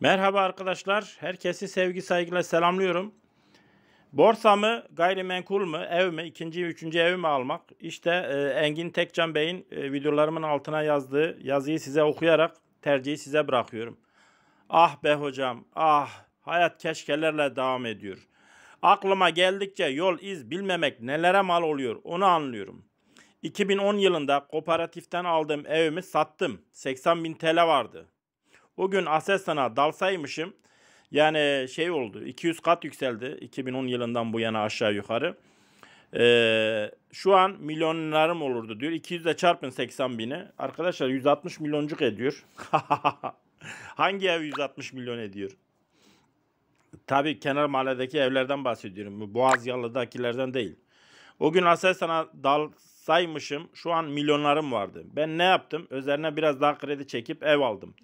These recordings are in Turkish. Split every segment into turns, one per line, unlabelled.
Merhaba arkadaşlar. Herkesi sevgi saygıyla selamlıyorum. Borsa mı, gayrimenkul mu, ev mi, ikinci, üçüncü ev mi almak? İşte e, Engin Tekcan Bey'in e, videolarımın altına yazdığı yazıyı size okuyarak tercihi size bırakıyorum. Ah be hocam, ah hayat keşkelerle devam ediyor. Aklıma geldikçe yol iz bilmemek nelere mal oluyor onu anlıyorum. 2010 yılında kooperatiften aldığım evimi sattım. 80 bin TL vardı. O gün Aselsan'a dalsaymışım yani şey oldu 200 kat yükseldi 2010 yılından bu yana aşağı yukarı. Ee, şu an milyonlarım olurdu diyor. 200 ile çarpın 80 bini. Arkadaşlar 160 milyoncuk ediyor. Hangi ev 160 milyon ediyor? Tabii kenar mahalledeki evlerden bahsediyorum. Boğaz Yalı'dakilerden değil. O gün Aselsan'a dalsaymışım şu an milyonlarım vardı. Ben ne yaptım? Üzerine biraz daha kredi çekip ev aldım.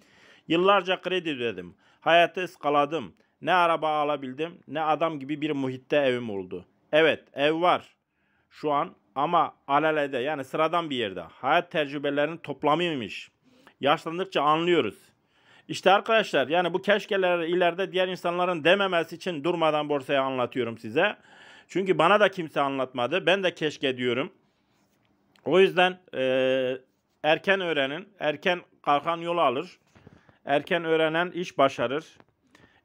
Yıllarca kredi ödedim. Hayatı ıskaladım. Ne araba alabildim ne adam gibi bir muhitte evim oldu. Evet ev var şu an ama alelede yani sıradan bir yerde. Hayat tecrübelerinin toplamıymış. Yaşlandıkça anlıyoruz. İşte arkadaşlar yani bu keşkeleri ileride diğer insanların dememesi için durmadan borsaya anlatıyorum size. Çünkü bana da kimse anlatmadı. Ben de keşke diyorum. O yüzden e, erken öğrenin. Erken kalkan yolu alır. Erken öğrenen iş başarır.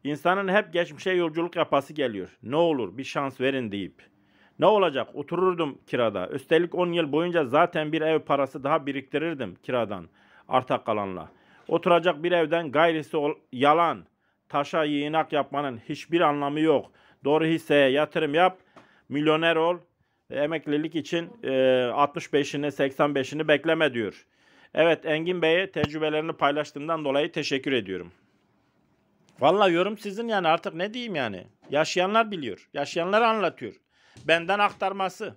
İnsanın hep geçmişe yolculuk yapası geliyor. Ne olur bir şans verin deyip. Ne olacak otururdum kirada. Üstelik 10 yıl boyunca zaten bir ev parası daha biriktirirdim kiradan arta kalanla. Oturacak bir evden gayrisi ol, yalan. Taşa yığınak yapmanın hiçbir anlamı yok. Doğru hisseye yatırım yap. Milyoner ol. Emeklilik için e, 65'ini 85'ini bekleme diyor. Evet Engin Bey'e tecrübelerini paylaştığından dolayı teşekkür ediyorum. Vallahi yorum sizin yani artık ne diyeyim yani. Yaşayanlar biliyor. Yaşayanlar anlatıyor. Benden aktarması.